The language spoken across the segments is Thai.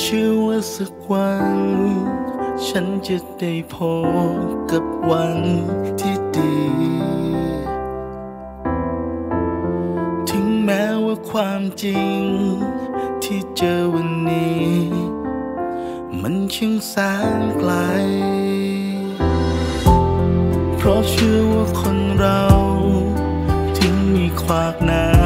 เชื่อว่าสักวัน ฉันจะได้พบกับวันที่ดี ถึงแม้ว่าความจริง ที่เจอวันนี้ มันช่างแสนไกล เพราะเชื่อว่าคนเรา ถึงมีขวากน้ำ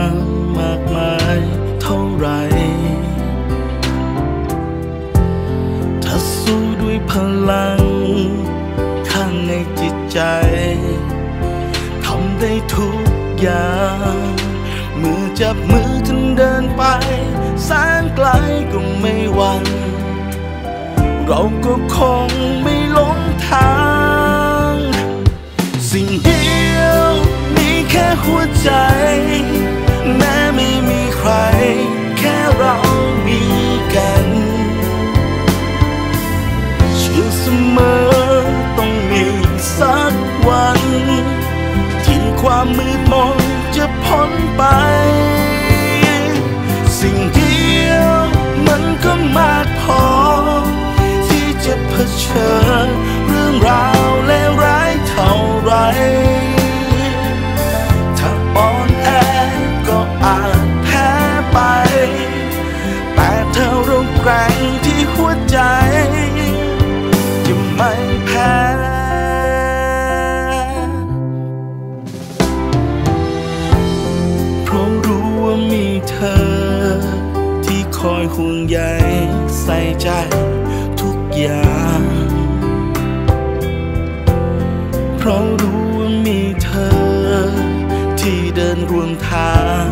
ได้ทุกอย่าง มือจับมือกันเดินไป แสนไกลก็ไม่หวันเราก็คงไม่หลงทาง สิ่งเดียวมีแค่หัวใจ ธอ ที่คอยห่วงใยใส่ใจทุกอย่าง เพราะรู้ว่ามีเธอ ที่เดินร่วมทาง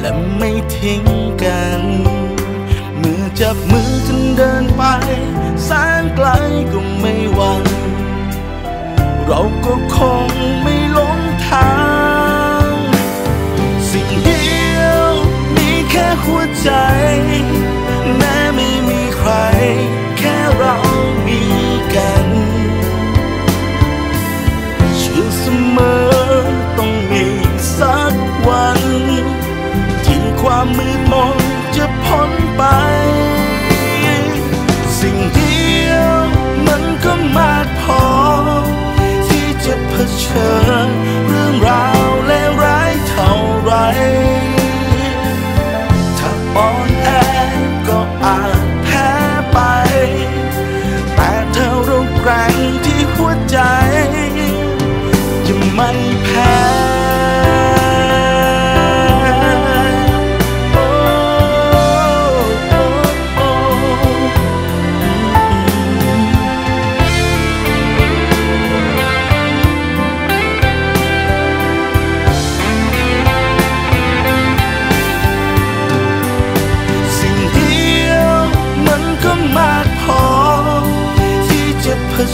และไม่ทิ้งกัน เมื่อจับมือกันเดินไปแสนไกลก็ไม่หวั่นเราก็คงไม่หลงทาง ความมืดมนจะพ้น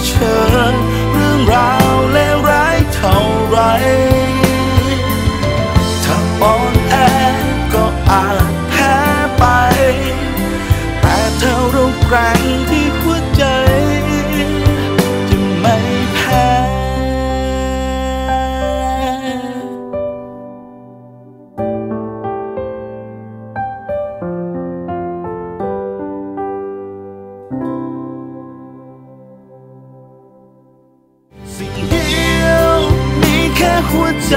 เชิญเรื่องราวเลวร้ายเท่าไร สิ่งเดียวมีแค่หัวใจ